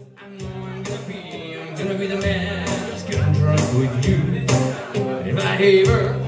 I know I'm gonna be, I'm gonna be the man that's getting drunk with you. If I ever,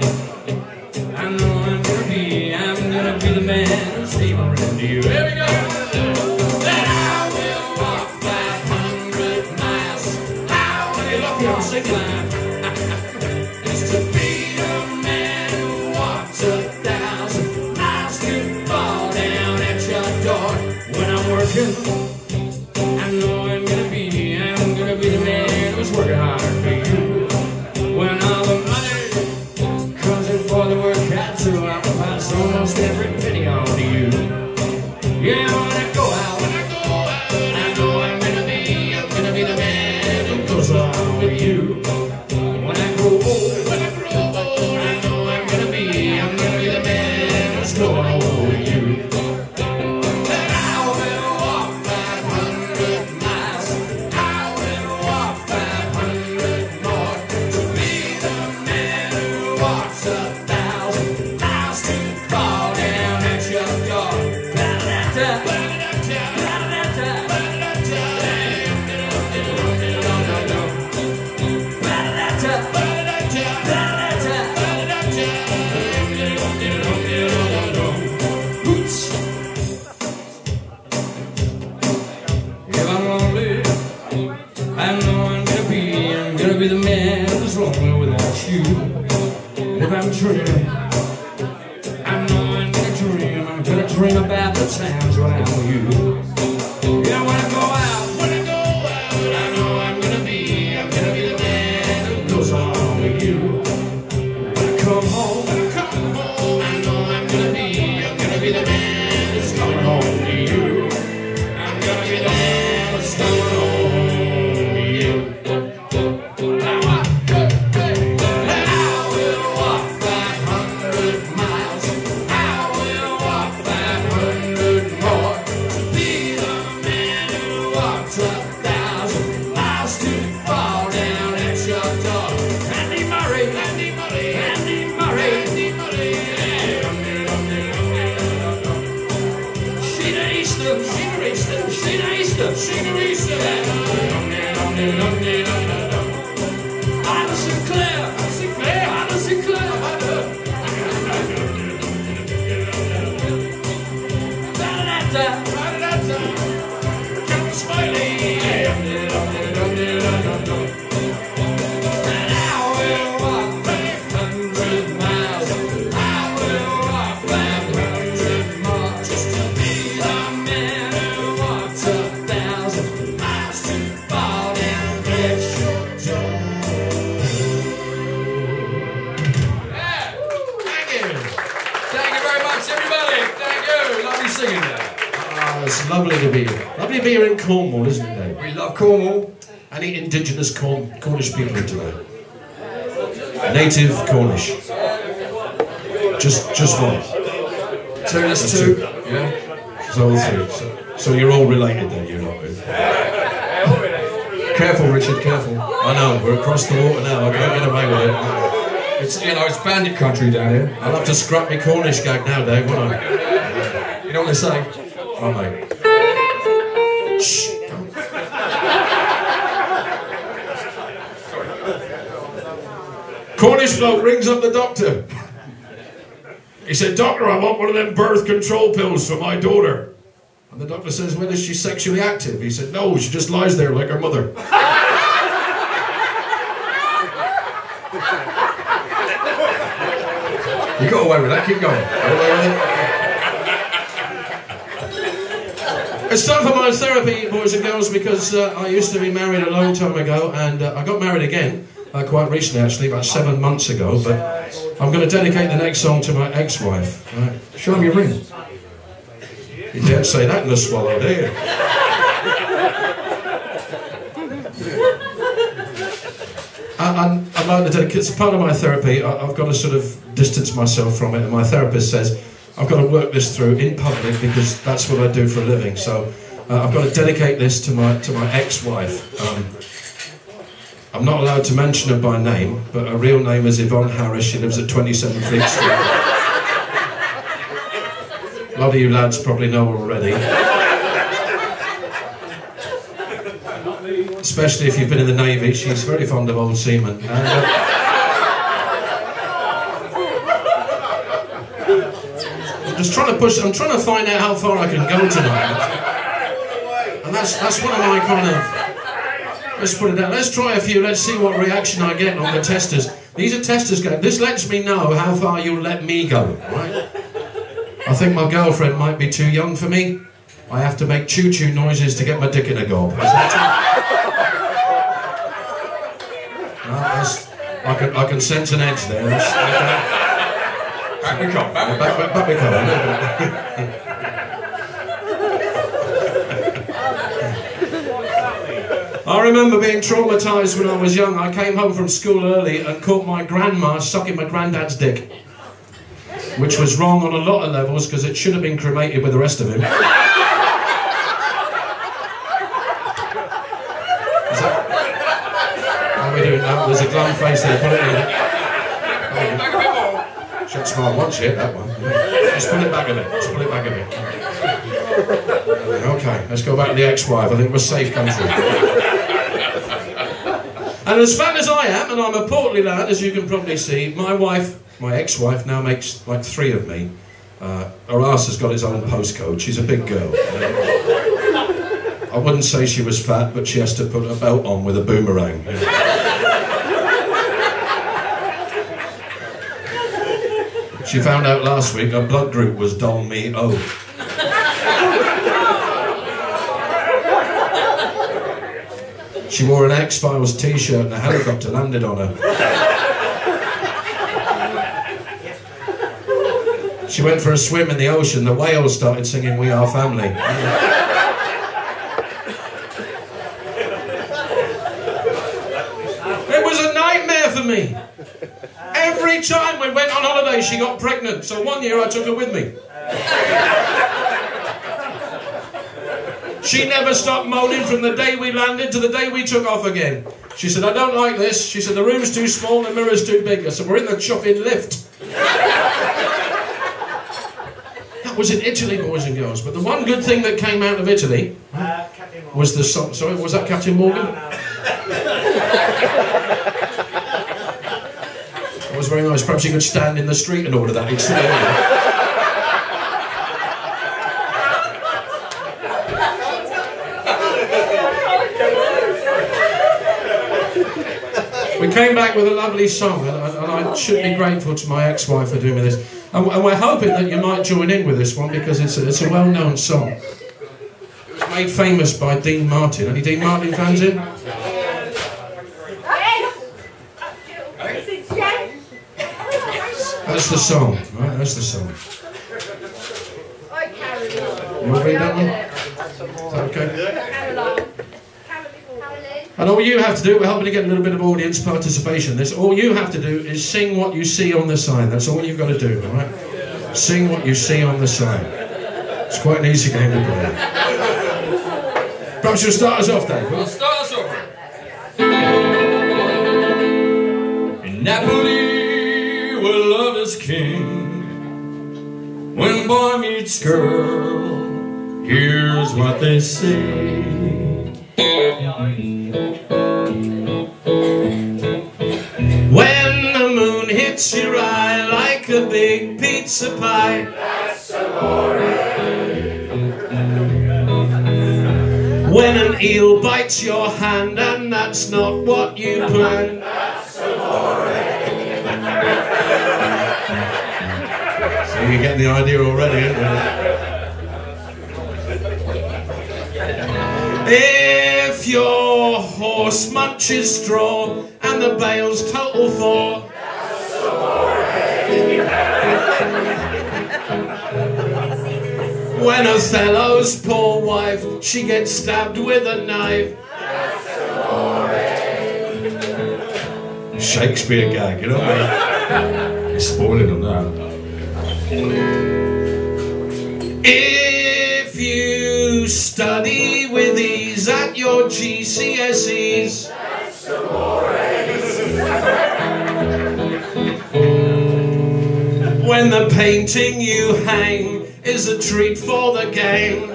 Smiley. Here. Lovely to be here in Cornwall, isn't it, Dave? We love Cornwall. Any indigenous Corn- Cornish people in tonight? Native Cornish. Just, just one. Two, that's two. Yeah. So, three. so, so you're all related then, you're not with. Careful, Richard, careful. I know, we're across the water now, I can't get away with it. It's you know it's bandit country down here. I'll have to scrap my Cornish gag now, Dave, won't I? You know what they say? Oh, mate. Shh. Cornish bloke rings up the doctor. He said, Doctor, I want one of them birth control pills for my daughter. And the doctor says, Well, is she sexually active? He said, No, she just lies there like her mother. You got away with that. Keep going. Got away with it? It's time for my therapy, boys and girls, because uh, I used to be married a long time ago, and uh, I got married again uh, quite recently, actually, about seven months ago. But I'm going to dedicate the next song to my ex-wife. Right? Show him your ring. You didn't say that in a swallow, do you? I, I'm, I'm like to dedicate, it's part of my therapy. I, I've got to sort of distance myself from it, and my therapist says I've got to work this through in public because that's what I do for a living. So uh, I've got to dedicate this to my to my ex-wife. Um, I'm not allowed to mention her by name, but her real name is Yvonne Harris. She lives at 27 Fleet Street. A lot of you lads probably know already. especially if you've been in the Navy. She's very fond of old seamen. Uh, just trying to push, I'm trying to find out how far I can go tonight. And that's, that's one of my kind of, let's put it down. Let's try a few, let's see what reaction I get on the testers. These are testers go. This lets me know how far you'll let me go, right? I think my girlfriend might be too young for me. I have to make choo-choo noises to get my dick in a gob. Is that no, I, can, I can sense an edge there. Back we come, back we back, come. back, we come. I remember being traumatised when I was young. I came home from school early and caught my grandma sucking my granddad's dick. Which was wrong on a lot of levels because it should have been cremated with the rest of him. That- How are we doing now? There's a glum face there. Put it in. Shot smart once yet, that one. Let's pull it back a bit. Let's pull it back a bit. Okay, let's go back to the ex-wife. I think we're safe country. And as fat as I am, and I'm a portly lad, as you can probably see, my wife, my ex-wife, now makes like three of me. Uh, her ass has got its own postcode. She's a big girl. I wouldn't say she was fat, but she has to put a belt on with a boomerang. She found out last week her blood group was Dong Me O. She wore an X Files t shirt and a helicopter landed on her. She went for a swim in the ocean. The whales started singing We Are Family. It was a nightmare for me. Every time we went holiday, she got pregnant. So one year I took her with me. She never stopped moaning from the day we landed to the day we took off again. She said, I don't like this. She said, the room's too small, the mirror's too big. I said, we're in the chuffing lift. that was in Italy, boys and girls. But the one good thing that came out of Italy Uh, was the song. Sorry, was that Captain Morgan? No, no. That was very nice. Perhaps you could stand in the street and order that. It's. We came back with a lovely song, and, and I oh, should be grateful to my ex-wife for doing this. And, and we're hoping that you might join in with this one because it's a, it's a well-known song. It was made famous by Dean Martin. Any Dean Martin fans in? That's the song, right? That's the song. You want to read that one? Is that okay? And all you have to do, we're hoping to get a little bit of audience participation this. All you have to do is sing what you see on the sign. That's all you've got to do, all right? Sing what you see on the sign. It's quite an easy game to play. Perhaps you'll start us off, Dave. Well, start us off. In Napoli, where love king, when boy meets girl, here's what they say. When the moon hits your eye like a big pizza pie. that's amore. When an eel bites your hand and that's not what you planned. So you get the idea already? If your horse munches straw and the bale's total for. When Othello's poor wife, she gets stabbed with a knife. Shakespeare gag, you know what I mean? Spoiling them now. If you study with ease at your GCSEs. When the painting you hang is a treat for the game.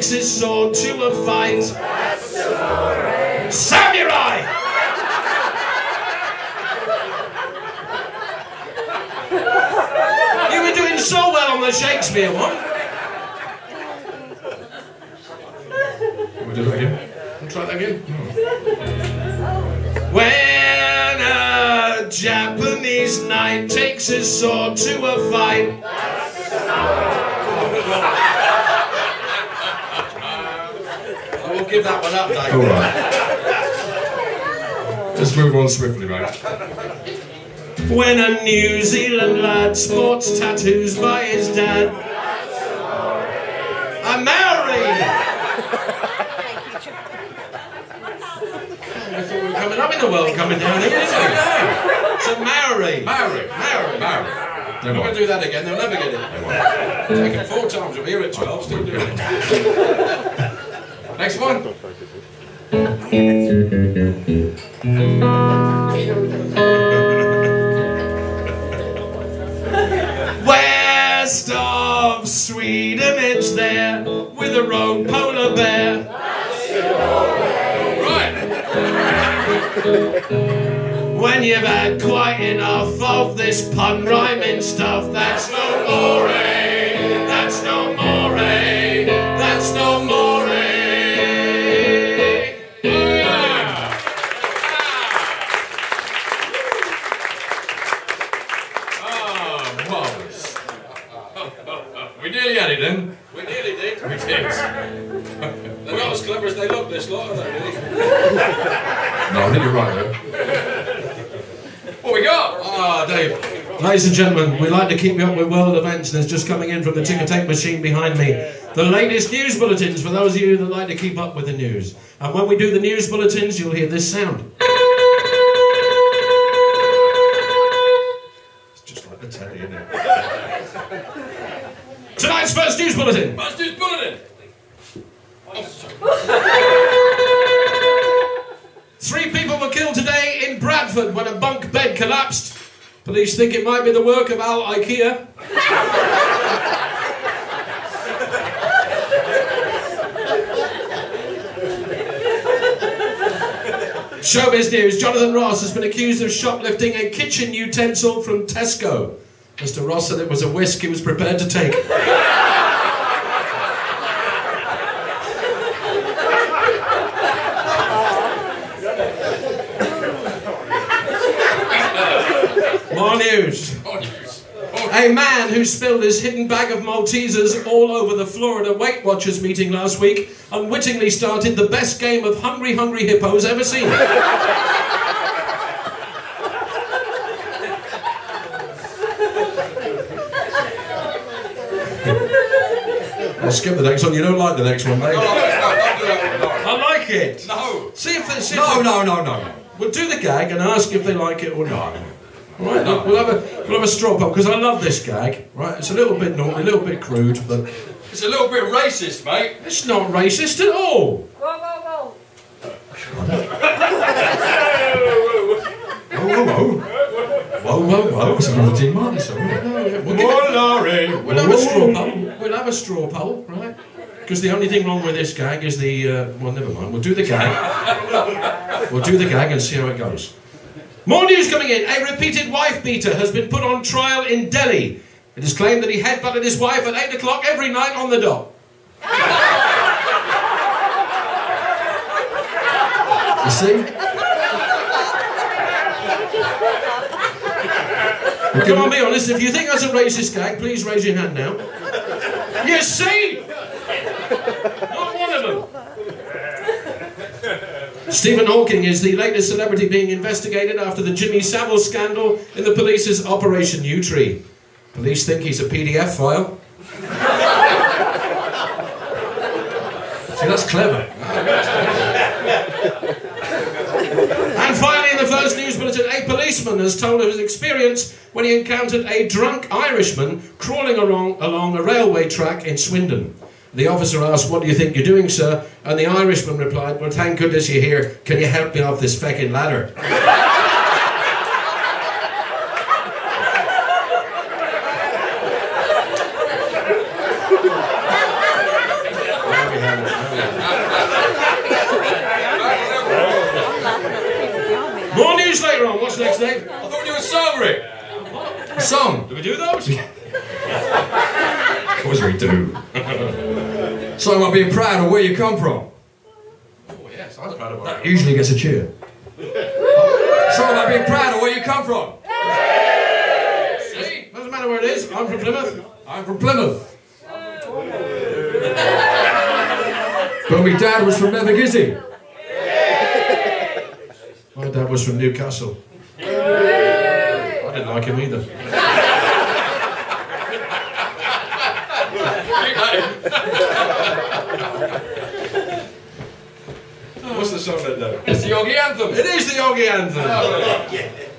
Takes his sword to a fight. Samurai! You were doing so well on the Shakespeare one. We'll do that again. We'll try that again. When a Japanese knight takes his sword to a fight. I will give that one up, Dave. All right. Let's move on swiftly, mate. When a New Zealand lad sports tattoos by his dad. A Maori! I thought we were coming up in the world, coming down here, didn't we? It's a Maori. Maori. Maori. Maori. I'm not going to do that again, they'll never get it. Take it four times, we'll be here at 12, still doing it. Next one. West of Sweden, it's there with a rogue polar bear. Right. When you've had quite enough of this pun rhyming stuff, that's no more. Clever as they look, this lot, are they, really? No, I think you're right though. What we got? Ah, Dave. Ladies and gentlemen, we like to keep you up with world events, and there's just coming in from the ticker tape machine behind me the latest news bulletins for those of you that like to keep up with the news. And when we do the news bulletins, you'll hear this sound. It's just like the telly, isn't it? Tonight's first news bulletin. First news do bulletin. Three Bradford when a bunk bed collapsed. Police think it might be the work of Al IKEA. Showbiz News Jonathan Ross has been accused of shoplifting a kitchen utensil from Tesco. Mr. Ross said it was a whisk he was prepared to take. More news. Oh, news. Oh, A man who spilled his hidden bag of Maltesers all over the Florida Weight Watchers meeting last week unwittingly started the best game of Hungry Hungry Hippos ever seen. I'll skip the next one. You don't like the next one, mate. no, no, don't do that. I like it. No. See if they see. No, if no, no, no. We'll do the gag and ask if they like it or not. Right, look, we'll have a we'll have a straw poll because I love this gag. Right, it's a little bit naughty, a little bit crude, but It's a little bit racist, mate. it's not racist at all. Whoa, whoa, whoa. Whoa, whoa, whoa, whoa, whoa, whoa! It's another Dean Martin song. No, yeah, we'll, give Laurie. we'll have a straw poll. We'll have a straw poll, right? Because the only thing wrong with this gag is the uh, well, never mind. We'll do the gag. We'll do the gag and see how it goes. More news coming in. A repeated wife beater has been put on trial in Delhi. It is claimed that he headbutted his wife at 8 o'clock every night on the dot. You see? Come on, be honest. If you think that's a racist gag, please raise your hand now. You see? Not one of them. Stephen Hawking is the latest celebrity being investigated after the Jimmy Savile scandal in the police's Operation Yewtree. Police think he's a PDF file. See, that's clever. And finally, in the first news bulletin, a policeman has told of his experience when he encountered a drunk Irishman crawling along, along a railway track in Swindon. The officer asked, What do you think you're doing, sir? And the Irishman replied, Well, thank goodness you're here. Can you help me off this fucking ladder? More news later on. What's next, Dave? I thought you were sorry. Song. Do we do those? of course we do. song about being proud of where you come from. Oh, yes, I'm proud of That usually gets a cheer. song about being proud of where you come from. See? Doesn't matter where it is, I'm from Plymouth. I'm from Plymouth. but my dad was from Nevergizzy. My dad was from Newcastle. I didn't like him either. What's the song that though? It's the Yogi Anthem. It is the Yogi Anthem. Dartmoor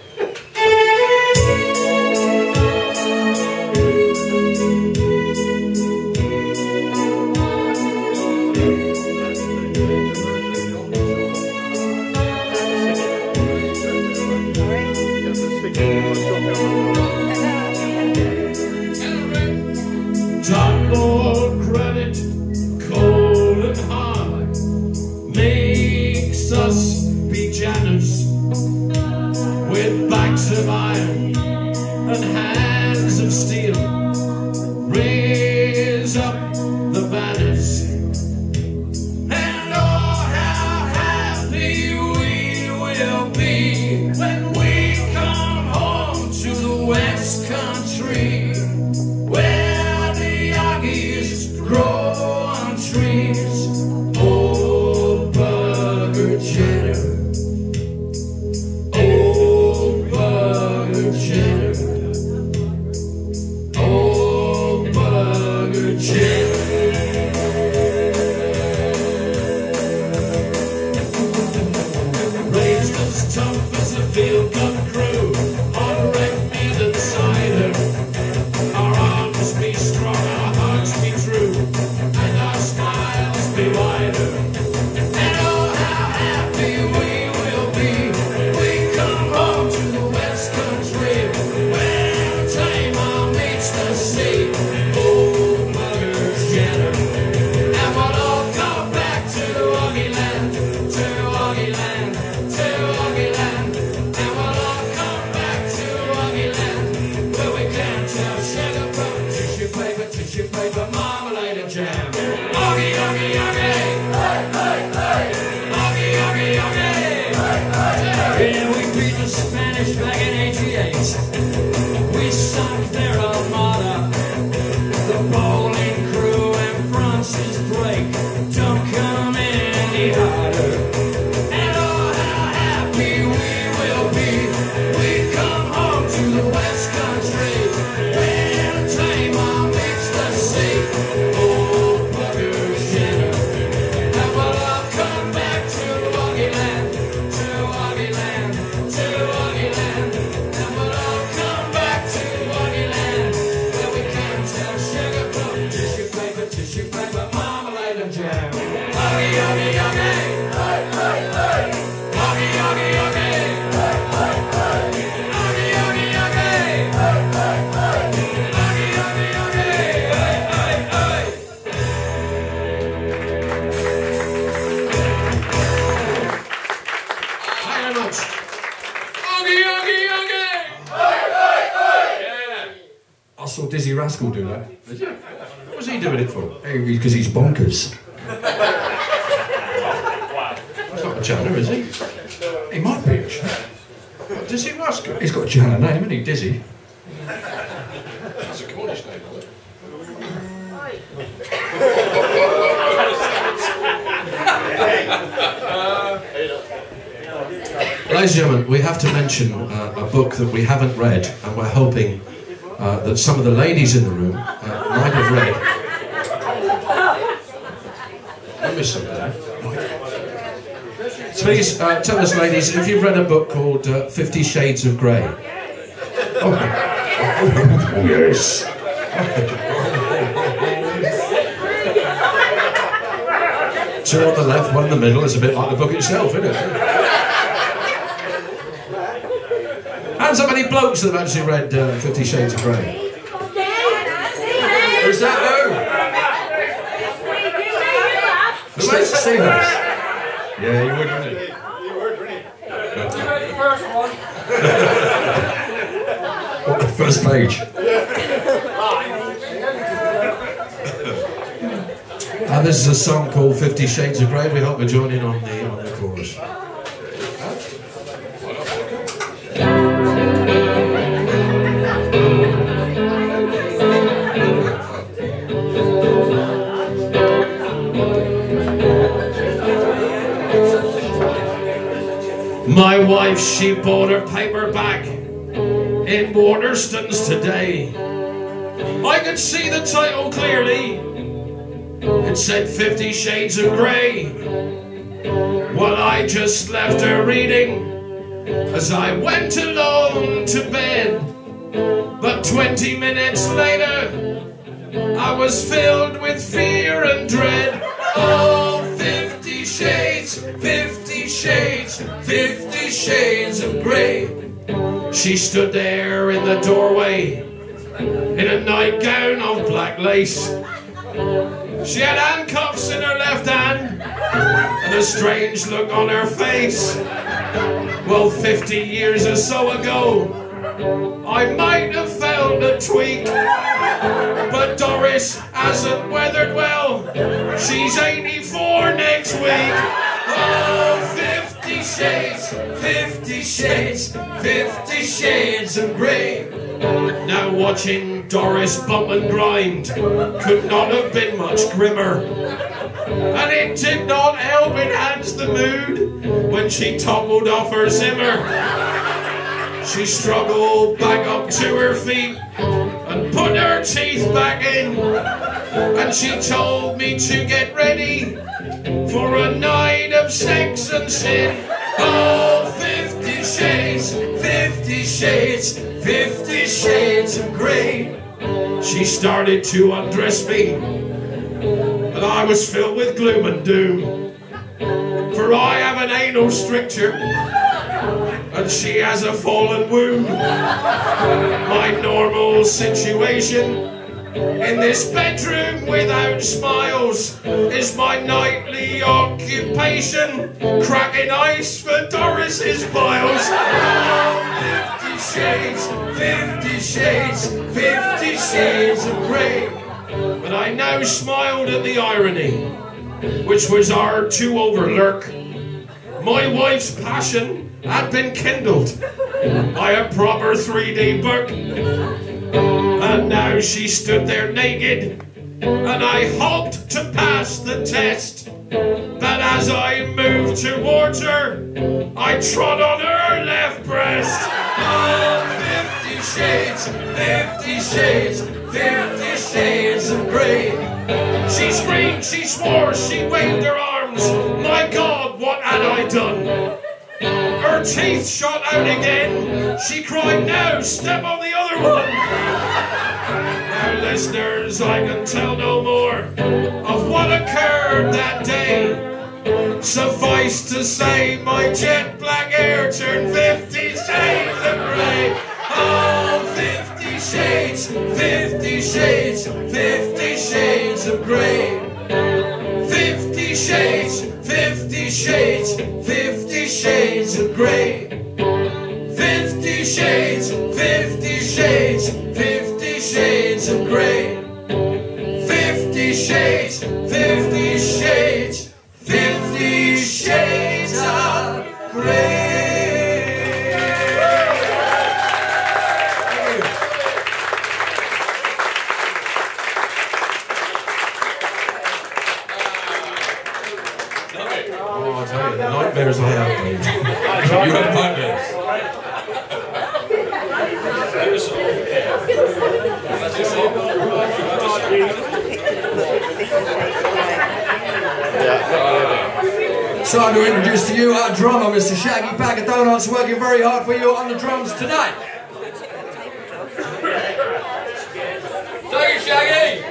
was he doing it for? Because he's bonkers. He's not a China, is he? He might be, actually. What, Does he Rascal? He's got a China name, hasn't he? Dizzy. That's a Cornish name, isn't it? Ladies and gentlemen, we have to mention uh, a book that we haven't read, and we're hoping uh, that some of the ladies in the room uh, might have read. I missed something there. So please uh, tell us, ladies, if you've read a book called uh, Fifty Shades of Grey. Oh, oh, yes. Two on the left, one in the middle. It's a bit like the book itself, isn't it? Hands up any blokes that have actually read uh, Fifty Shades of Grey. Who's that? Who? Who is Steve it? House. Yeah, you were wouldn't you? the first one. What, the first page? and this is a song called Fifty Shades of Grey. We hope you join in on the on the My wife, she bought her paperback in Waterstones today. I could see the title clearly. It said Fifty Shades of Grey. Well, I just left her reading as I went alone to bed. But 20 minutes later, I was filled with fear and dread. Oh, Fifty Shades, Fifty Shades, Fifty Shades of Grey. She stood there in the doorway in a nightgown of black lace. She had handcuffs in her left hand and a strange look on her face. Well, 50 years or so ago, I might have felt a tweak. But Doris hasn't weathered well. She's 84 next week. Oh, 50 shades, 50 shades, 50 shades of grey. Now watching Doris bump and grind could not have been much grimmer. And it did not help enhance the mood when she toppled off her Zimmer. She struggled back up to her feet and put her teeth back in. And she told me to get ready for a night of sex and sin. Oh, 50 shades, 50 shades, 50 shades of grey. She started to undress me, and I was filled with gloom and doom. For I have an anal stricture, and she has a fallen womb. My normal situation in this bedroom without smiles is my nightly occupation, cracking ice for Doris's piles. 50 shades, 50 shades, 50 shades of grey. But I now smiled at the irony, which was our to overlook. My wife's passion had been kindled by a proper 3D book. And now she stood there naked, and I hoped to pass the test. But as I moved towards her, I trod on her left breast. Oh, 50 shades, 50 shades, 50 shades of grey. She screamed, she swore, she waved her arms. My God, what had I done? Her teeth shot out again. She cried, No, step on the other one. Now, listeners, I can tell no more of what occurred that day. Suffice to say, my jet black hair turned 50 shades of grey. Oh, 50 shades, 50 shades, 50 shades of grey. 50 shades, 50 shades, 50 shades of grey. You have nightmares. Time to introduce to you our drummer, Mr. Shaggy Pack of Donuts, working very hard for you on the drums tonight. Thank you, Shaggy.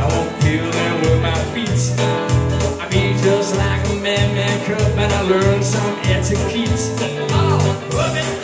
I won't peel them with my feet. I be just like a man makeup and I learn some etiquette. Oh,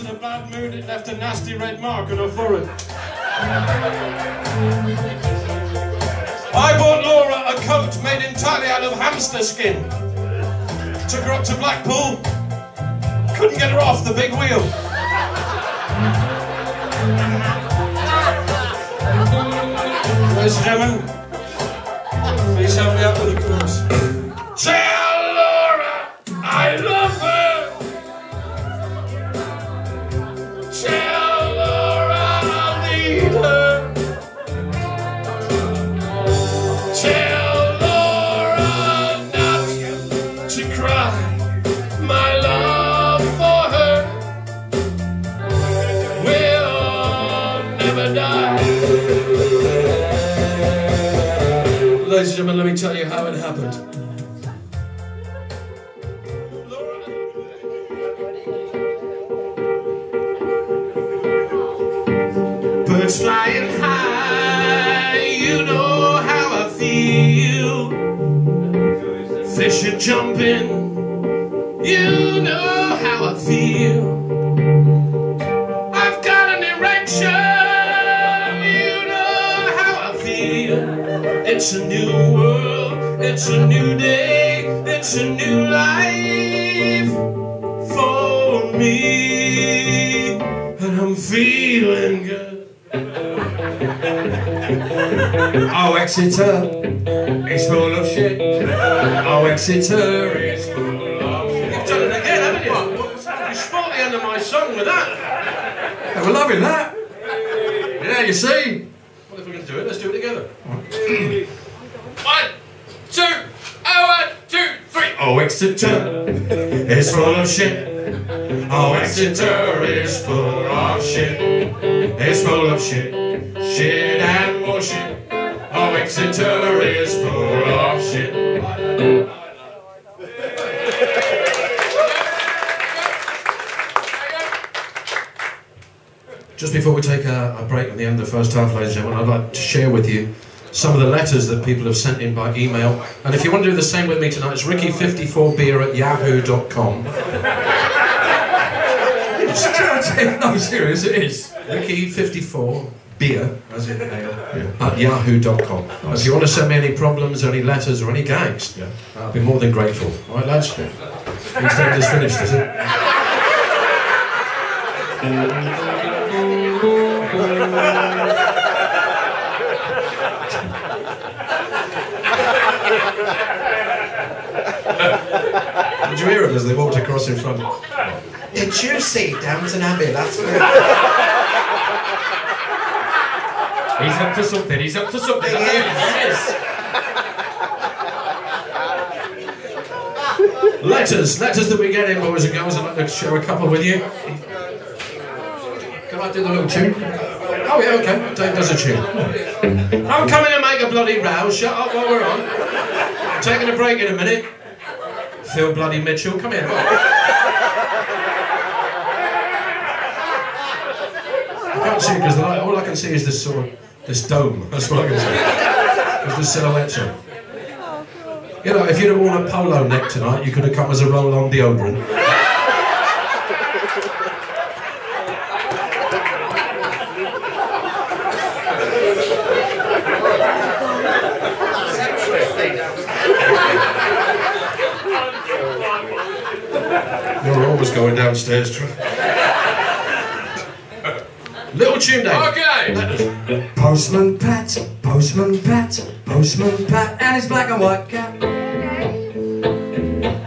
in a bad mood, it left a nasty red mark on her forehead. I bought Laura a coat made entirely out of hamster skin. Took her up to Blackpool. Couldn't get her off the big wheel. Ladies and gentlemen, please help me out with the chorus. Me tell you how it happened. Birds flying high, you know how I feel. Fish are jumping, you It's a new world, it's a new day, it's a new life for me, and I'm feeling good. Oh, Exeter is full of shit. Oh, Exeter is full of shit. You've done it again, haven't you? You spoiled the end of my song with that. We're loving that. Yeah, you see. Well, if we're going to do it, let's do it together. One, two, oh, one, two, three. Oh, Exeter is full of shit. Oh, Exeter is full of shit. It's full of shit. Shit and more shit. Oh, Exeter is full of shit. Just before we take a, a break at the end of the first half, ladies and gentlemen, I'd like to share with you some of the letters that people have sent in by email. And if you want to do the same with me tonight, it's ricky54beer at yahoo.com. no, serious, it is. Ricky54 beer, as in ale, at yahoo.com. If you want to send me any problems, any letters, or any gags, I'll be more than grateful. All right, lads? Instead, it's finished, is it? Did you hear it as they walked across in front? Did you see Downton Abbey That's? He's up to something. He's up to something. He is. Letters, letters that we get in, boys and girls. I'd like to share a couple with you. Can I do the little tune? Oh yeah, okay. Dave does a tune. I'm coming to make a bloody row. Shut up while we're on. I'm Taking a break in a minute. Phil bloody Mitchell, come here. I can't see because all I can see is this sort of this dome. That's what I can see. Because the silhouette. You know, if you'd have worn a polo neck tonight, you could have come as a roll-on deodorant. You're always going downstairs, Troy. Little tune, Dave. Okay. Postman Pat, Postman Pat, Postman Pat, and his black and white cat.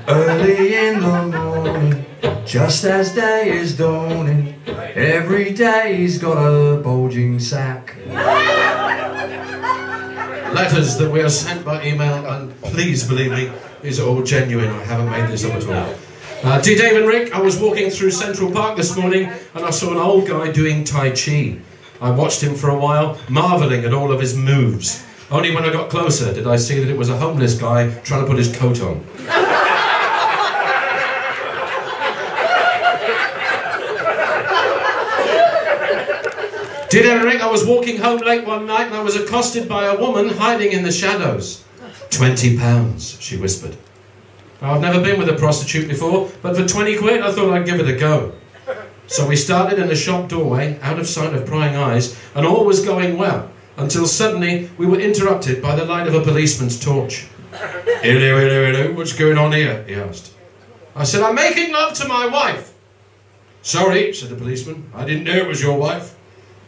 Early in the morning, just as day is dawning, every day he's got a bulging sack. Letters that we are sent by email, and please believe me, these are all genuine. I haven't made this up at all. Uh, dear Dave and Rick, I was walking through Central Park this morning and I saw an old guy doing Tai Chi. I watched him for a while, marvelling at all of his moves. Only when I got closer did I see that it was a homeless guy trying to put his coat on. Did Rick, I was walking home late one night and I was accosted by a woman hiding in the shadows. Twenty pounds, she whispered. I've never been with a prostitute before, but for 20 quid I thought I'd give it a go. So we started in a shop doorway, out of sight of prying eyes, and all was going well, until suddenly we were interrupted by the light of a policeman's torch. Hello, hello, hello, what's going on here? he asked. I said, I'm making love to my wife. Sorry, said the policeman, I didn't know it was your wife.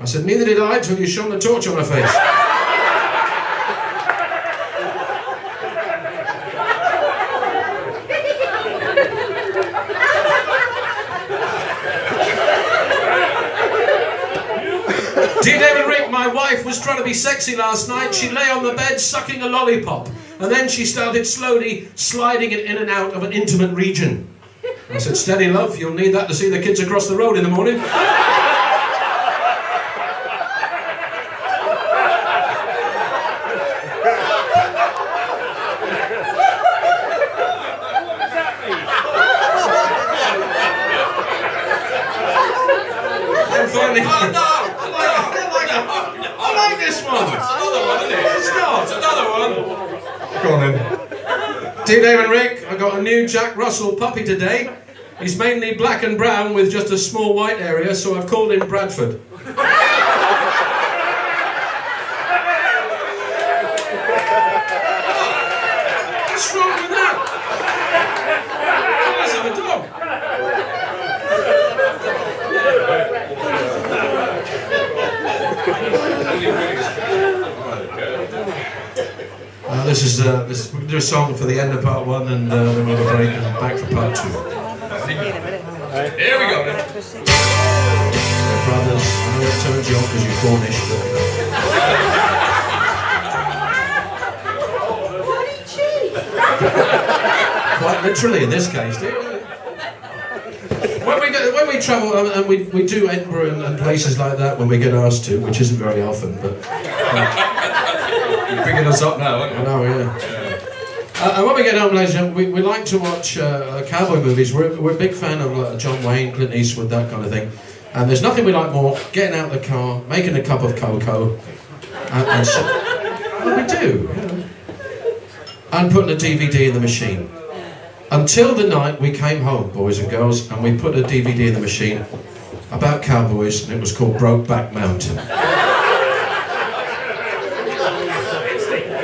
I said, neither did I till you shone the torch on her face. Dear David Rick, my wife was trying to be sexy last night. She lay on the bed sucking a lollipop, and then she started slowly sliding it in and out of an intimate region. I said, Steady, love, you'll need that to see the kids across the road in the morning. And finally, Oh, no. I like, I like, I like this one. Another one, isn't it? It's not. It's another one. Go on then. Dear Dave and Rick, I got a Jack Russell puppy today. He's mainly black and brown with just a small white area, so I've called him Bradford. What's wrong with that? Size of a dog. Uh, this is uh, this. We're gonna do a song for the end of part one, and uh, then we'll have a break and back for part two. Here we go then. Yeah, brothers, I know it turns you on because you're Cornish, but quite literally in this case. do you? When we go, when we travel um, and we, we do Edinburgh and, and places like that when we get asked to, which isn't very often, but You're picking us up now, aren't I you? know, yeah. Uh, and when we get home, ladies we, we like to watch uh, cowboy movies. We're, we're a big fan of uh, John Wayne, Clint Eastwood, that kind of thing. And there's nothing we like more getting out of the car, making a cup of cocoa, and, and so, well, we do, know, and putting a DVD in the machine. Until the night we came home, boys and girls, and we put a DVD in the machine about cowboys, and it was called Brokeback Mountain.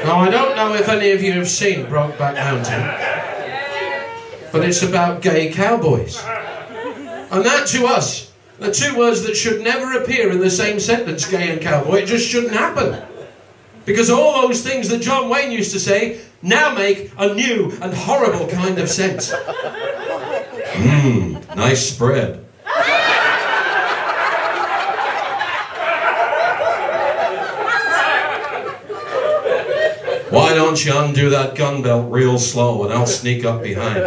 Now, I don't know if any of you have seen Brokeback Mountain, but it's about gay cowboys. And that to us, the two words that should never appear in the same sentence, gay and cowboy, it just shouldn't happen. Because all those things that John Wayne used to say now make a new and horrible kind of sense. Mmm, nice spread. Why don't you undo that gun belt real slow and I'll sneak up behind?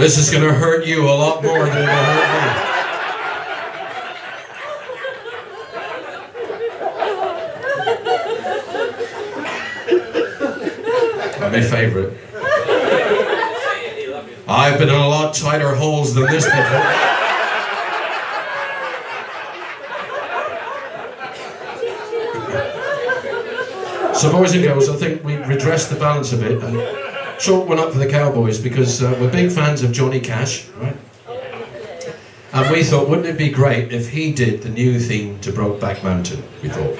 This is going to hurt you a lot more than it'll hurt me. My favourite. I've been in a lot tighter holes than this before. So, boys and girls, I think we redressed the balance a bit and one up for the Cowboys because uh, we're big fans of Johnny Cash, right? And we thought, wouldn't it be great if he did the new theme to Brokeback Mountain? We thought.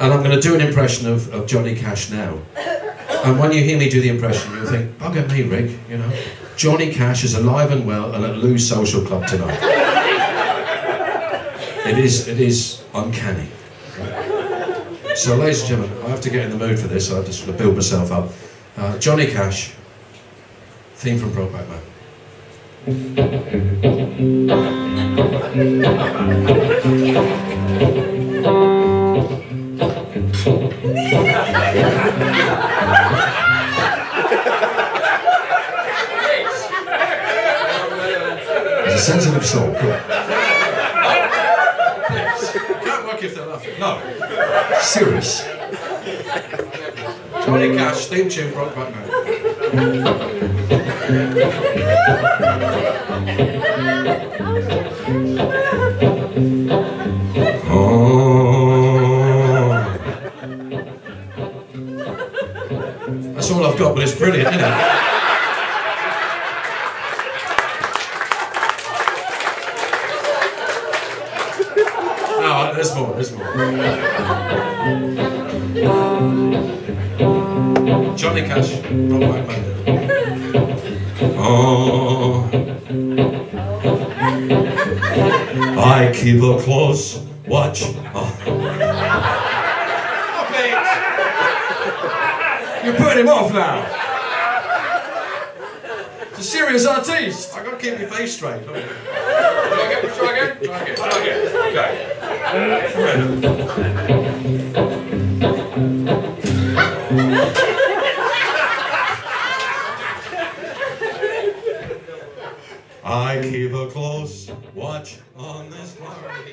And I'm going to do an impression of, of Johnny Cash now. And when you hear me do the impression, you'll think, bugger me, Rick, you know. Johnny Cash is alive and well and at Looe Social Club tonight. It is, it is uncanny. So, ladies and gentlemen, I have to get in the mood for this. I have to sort of build myself up. Uh, Johnny Cash, theme from Brokeback Man. Sensitive soul. Come on. Can't work if they're laughing. No. Serious. Johnny Cash, theme tune, Brokeback Man. Oh. That's all I've got, but it's brilliant, isn't it? Watch. Oh. You're putting him off now. It's a serious artiste. I gotta keep my face straight. Try again, try again, try again, try again. Okay.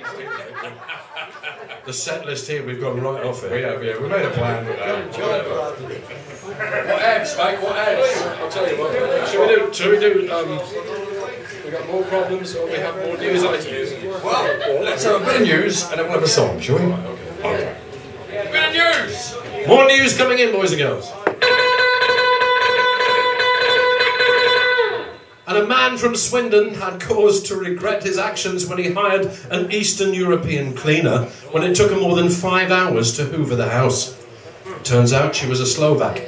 The set list here, we've gone right off it. We have, yeah, we made a plan with that. What else, mate? What else? I'll tell you what. Shall we do? Shall we do? Um, we got more problems, or we have more news items? Well, let's have a bit of news and then we'll have a song, shall we? Okay. Bit of news. More news coming in, boys and girls. And a man from Swindon had cause to regret his actions when he hired an Eastern European cleaner when it took her more than five hours to hoover the house. Turns out she was a Slovak.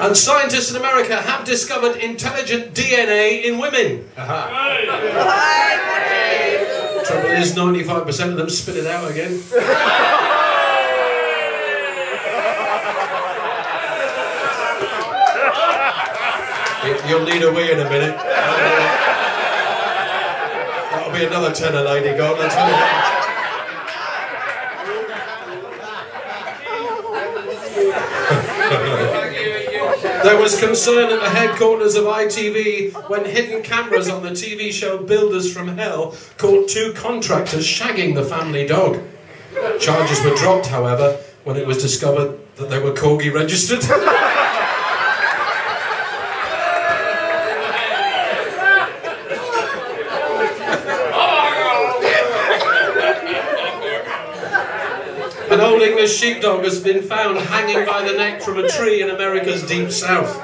And scientists in America have discovered intelligent DNA in women. Trouble is, 95% of them spit it out again. You- You'll need a wee in a minute. That'll be another tenner, lady gone. I'll tell you that. There was concern at the headquarters of ITV when hidden cameras on the TV show Builders from Hell caught two contractors shagging the family dog. Charges were dropped, however, when it was discovered that they were corgi registered. An old English sheepdog has been found hanging by the neck from a tree in America's deep south.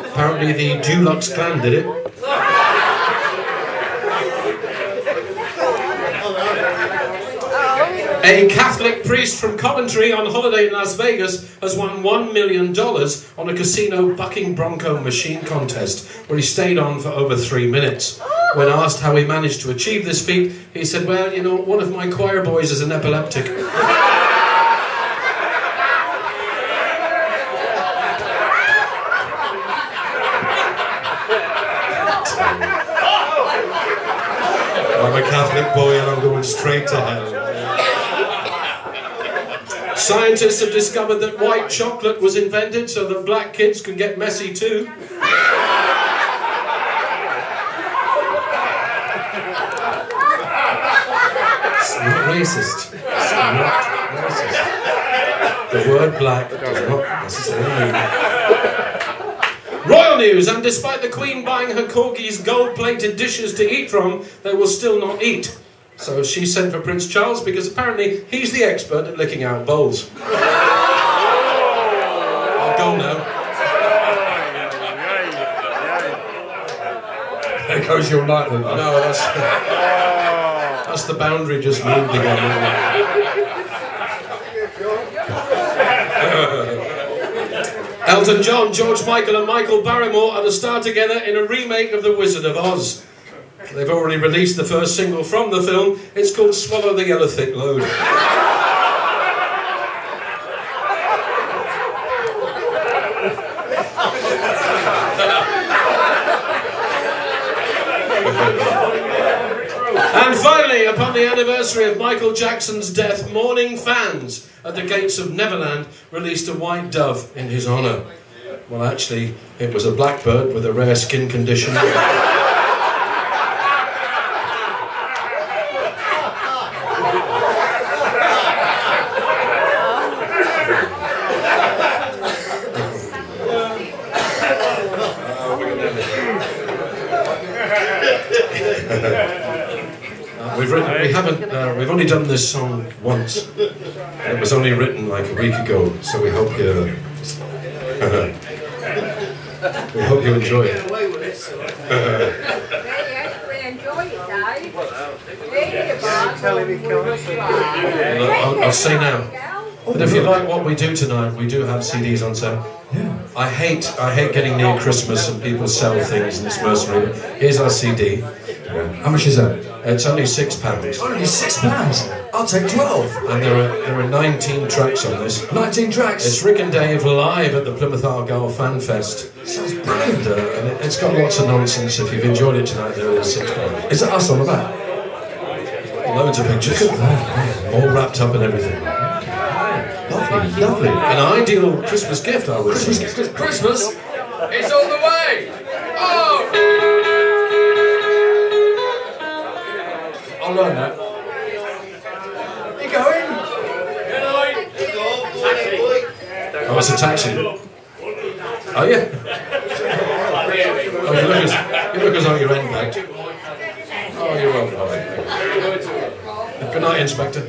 Apparently, the Dulux clan did it. A Catholic priest from Coventry on holiday in Las Vegas has won $1 million on a casino bucking bronco machine contest where he stayed on for over three minutes. When asked how he managed to achieve this feat, he said, Well, you know, one of my choir boys is an epileptic. I'm a Catholic boy and I'm going straight to hell. Scientists have discovered that white chocolate was invented so that black kids can get messy too. It's not racist. It's not racist. The word black does not necessarily mean. Royal news, and despite the Queen buying her corgis gold-plated dishes to eat from, they will still not eat. So she sent for Prince Charles because apparently he's the expert at licking out bowls. I'll go now. There goes your knighthood. No, that's, that's the boundary just moved again. Elton John, George Michael and Michael Barrymore are to star together in a remake of The Wizard of Oz. They've already released the first single from the film. It's called Swallow the Yellow Thick Load. And finally, upon the anniversary of Michael Jackson's death, mourning fans at the gates of Neverland released a white dove in his honour. Well, actually, it was a blackbird with a rare skin condition. We've written, we haven't, uh, we've only done this song once. It was only written like a week ago, so we hope you, we hope you enjoy it. I'll, I'll say now. But if you like what we do tonight, we do have CDs on sale. Yeah. I hate, I hate getting near Christmas and people sell things and it's mercenary. Here's our CD. How much is that? It's only six pounds, Only six pounds. I'll take twelve. and there are there are 19 tracks on this. Nineteen tracks. It's Rick and Dave live at the Plymouth Argyle Fan Fest. sounds And, brilliant. uh, and it, it's got lots of nonsense. If you've enjoyed it tonight, there is six pounds. Is it us on the back? Loads of pictures, all wrapped up in everything. Lovely, lovely. An ideal Christmas gift, I would Christmas, say. Christmas, Christmas. It's on the way. Oh. I'll learn that. You going? Oh, it's a taxi. Oh yeah. Oh, you look as you look as though you're end-bagged. Oh, you're welcome. Good night, Inspector.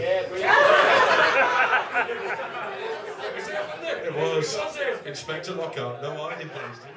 It was Inspector Lockhart. No hiding place.